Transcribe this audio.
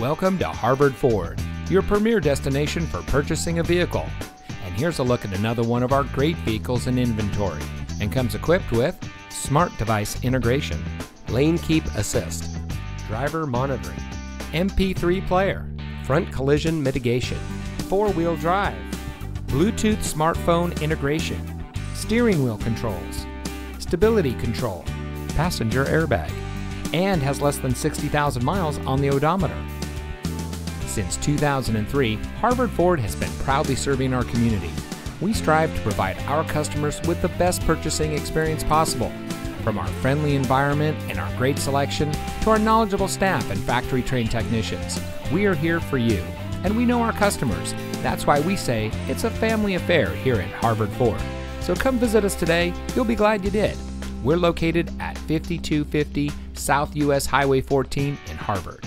Welcome to Harvard Ford, your premier destination for purchasing a vehicle. And here's a look at another one of our great vehicles in inventory and comes equipped with smart device integration, lane keep assist, driver monitoring, MP3 player, front collision mitigation, four-wheel drive, Bluetooth smartphone integration, steering wheel controls, stability control, passenger airbag, and has less than 60,000 miles on the odometer. Since 2003, Harvard Ford has been proudly serving our community. We strive to provide our customers with the best purchasing experience possible. From our friendly environment and our great selection to our knowledgeable staff and factory trained technicians, we are here for you. And we know our customers. That's why we say it's a family affair here at Harvard Ford. So come visit us today. You'll be glad you did. We're located at 5250 South US Highway 14 in Harvard.